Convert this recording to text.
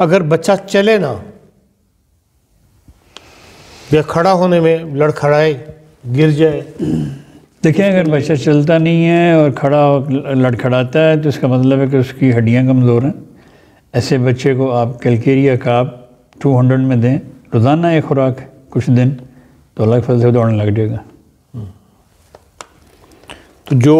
अगर बच्चा चले ना या खड़ा होने में लड़खड़ाए गिर जाए। देखिए अगर बच्चा चलता नहीं है और खड़ा लड़खड़ाता है तो इसका मतलब है कि उसकी हड्डियाँ कमज़ोर हैं। ऐसे बच्चे को आप कैलकेरिया का आप 200 में दें रोज़ाना एक खुराक है, कुछ दिन तो अल्लाह के से दौड़ने लग जाएगा। तो जो